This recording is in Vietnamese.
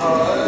ở